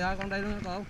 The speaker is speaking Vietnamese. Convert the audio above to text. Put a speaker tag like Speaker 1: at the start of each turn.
Speaker 1: ơi con đây luôn con